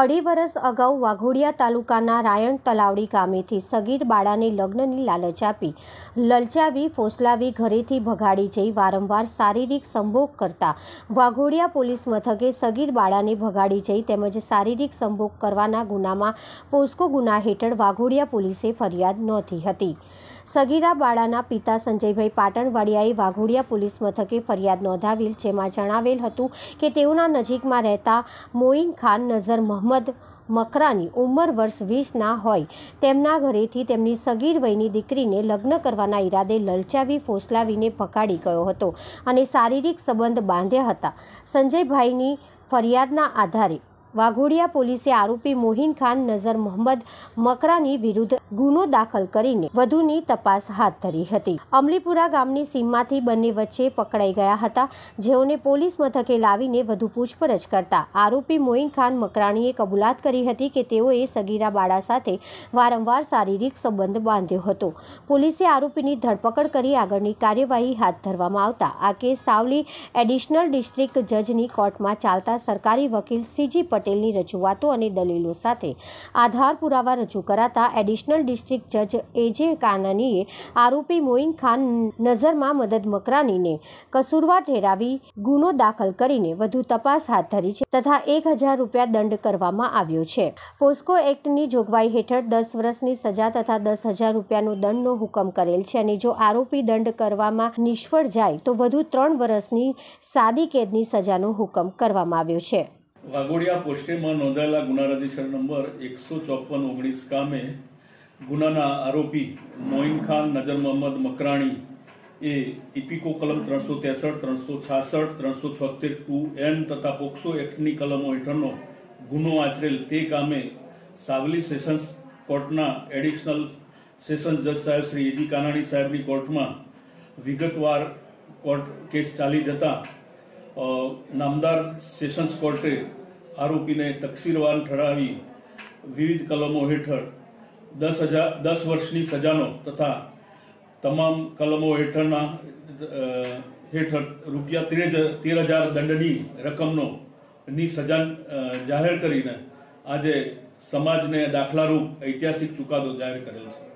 અઢી વર્ષ અગાઉ વાઘોડિયા તાલુકાના રાયણ તલાવડી ગામેથી સગીર બાળાને લગ્નની લાલચ આપી, લલચાવી, ફોસલાવી, ઘરેથી ભગાડી જઈ વારંવાર શારીરિક સંભોગ કરતા વાઘોડિયા પોલીસ મથકે સગીર બાળાને ભગાડી જઈ તેમજ શારીરિક સંભોગ કરવાના ગુનામાં પોસ્કો ગુના હેઠળ વાઘોડિયા પોલીસે ફરિયાદ નોંધી હતી. સગીરા બાળાના પિતા સંજયભાઈ પાટણવાડિયાએ વાઘોડિયા પોલીસ મથકે ફરિયાદ નોંધાવેલ, જેમાં જણાવેલ હતું કે તેઓના નજીકમાં રહેતા મોઇન ખાન નઝર મહમદ મકરાની ઉંમર વર્ષ વીસના હોય. તેમના ઘરેથી તેમની સગીર વયની દીકરીને લગ્ન કરવાના ઈરાદે લલચાવી, ફોસલાવીને ભગાડી ગયો હતો અને શારીરિક સંબંધ બાંધ્યા હતા. સંજયભાઈની ફરિયાદના આધારે વાઘોડિયા પોલીસે આરોપી મોહિન ખાન, નઝર મોહમ્મદ મકરાની વિરુદ્ધ ગુનો દાખલ કરીને વધુની તપાસ હાથ ધરી હતી. અમલીપુરા ગામની સીમમાંથી બંને વચ્ચે પકડાઈ ગયા હતા. જેઓને પોલીસ મથકે લાવીને વધુ પૂછપરછ કરતા આરોપી મોહિન ખાન મકરાણીએ કબૂલાત કરી હતી કે તેઓએ સગીરા બાળા સાથે વારંવાર શારીરિક સંબંધ બાંધ્યો હતો. પોલીસે આરોપીની ધરપકડ કરી આગળની કાર્યવાહી હાથ ધરવામાં આવતા. આ કેસ સાવલી એડિશનલ ડિસ્ટ્રિક્ટ જજની કોર્ટમાં ચાલતા સરકારી વકીલ સીજી પટેલની રજૂઆતો અને દલીલો સાથે આધાર પુરાવા રજૂ કરાતા એડિશનલ ડિસ્ટ્રિક્ટ જજ એજે કાનાનીએ આરોપી મોઇન ખાન નઝરમાં મદદ મકરાનીને કસૂરવાર ઠેરાવી ગુનો દાખલ કરીને વધુ તપાસ હાથ ધરી છે તથા એક હજાર રૂપિયા દંડ કરવામાં આવ્યો છે. પોસ્કો એક્ટની જોગવાઈ હેઠળ દસ વર્ષની સજા તથા દસ હજાર રૂપિયાનો દંડનો હુકમ કરેલ છે અને જો આરોપી દંડ કરવામાં નિષ્ફળ જાય તો વધુ ત્રણ વર્ષની સાદી કેદની સજાનો હુકમ કરવામાં આવ્યો છે. વાઘોડિયા પોસ્ટેમાં નોંધાયેલા ગુના રજિસ્ટર નંબર એકસો ચોપન ઓગણીસ કામે ગુનાના આરોપી મોઇન ખાન નજર મોહમ્મદ મકરાણી એ ઇપિકો કલમ ત્રણસો ત્રેસઠ ત્રણસો છાસઠ ત્રણસો છોતેર ટુ એન તથા પોક્સો એક્ટની કલમો હેઠળનો ગુનો આચરેલ તે કામે સાવલી સેશન્સ કોર્ટના એડિશનલ સેશન્સ જજ સાહેબ શ્રી એજી કાનાણી સાહેબની કોર્ટમાં વિગતવાર કોર્ટ કેસ ચાલી જતા નામદાર સેશન્સ કોર્ટે આરોપીને તકસીરવાન ઠરાવી વિવિધ કલમો હેઠળ દસ હજાર દસ વર્ષની સજાનો તથા તમામ કલમો હેઠળના હેઠળ રૂપિયા તેર હજાર- દંડની રકમનો ની સજા જાહેર કરીને આજે સમાજને દાખલારૂપ ઐતિહાસિક ચુકાદો જાહેર કરેલ છે.